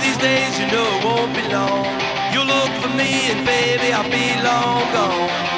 these days, you know it won't be long. You'll look for me, and baby, I'll be long gone.